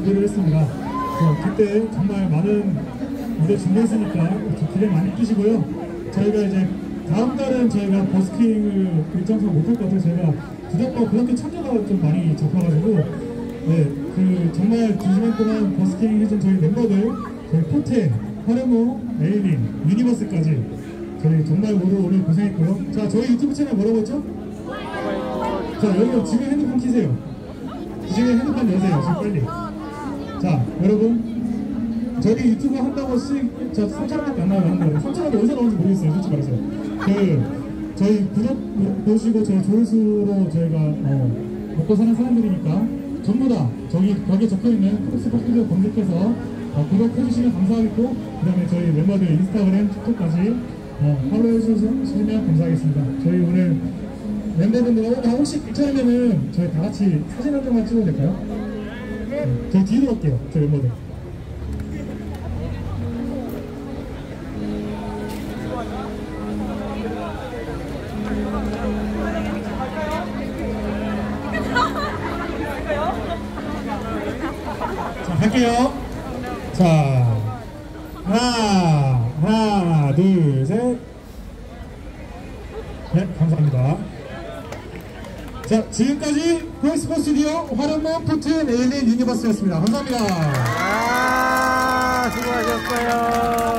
준비를 했습니다. 어, 그때 정말 많은 무대 준비했으니까 기대 많이 끼시고요. 저희가 이제 다음 달은 저희가 버스킹을 일정상 못할 것 같아서 저희가 부적과 그렇게 참여가 좀 많이 잡혀가지고 네, 그 정말 두 시간 동안 버스킹 해준 저희 멤버들 저희 포테, 화르모, 에일린, 유니버스까지 저희 정말 모두 오늘 고생했고요. 자, 저희 유튜브 채널 뭐라고 했죠? 자, 여러분 지금 핸드폰 키세요. 지금 핸드폰 여세요. 지금 빨리. 자, 여러분 저희 유튜브 한다고 수익 저 3천원밖에 안 나와요. 3천원이 어디서 나오는지 모르겠어요. 솔직히 말해서. 그 저희 구독 보시고 저희 조회수로 저희가 어, 먹고 사는 사람들이니까 전부 다 저기 벽에 적혀있는 크로스 퍼플 검색해서 어, 구독해주시면 감사하겠고 그 다음에 저희 멤버들 인스타그램, 틱톡까지 어, 팔로우해주시면 감사하겠습니다. 저희 오늘 멤버분들 어, 나 혹시 괜찮으면은 저희 다 같이 사진 한 장만 찍어도 될까요? 네, 저희 뒤로 갈게요. 저희 멤버들. 자, 갈게요. 자, 하나, 하나, 둘, 셋. 네, 감사합니다. 자, 지금까지 보이스포 스튜디오 화련모 포튼 에일린 유니버스였습니다. 감사합니다. 아, 수고하셨어요.